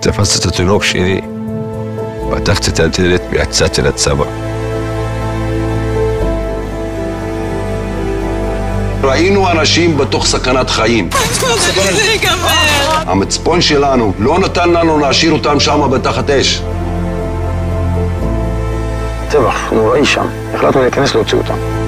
תפסתי את התינוק שלי, פתחתי את הדלת ויצאתי לצבא. ראינו אנשים בתוך סכנת חיים. המצפון שלנו לא נתן לנו להשאיר אותם שם בתחת אש. טבח נוראי שם. החלטנו להיכנס להוציא אותם.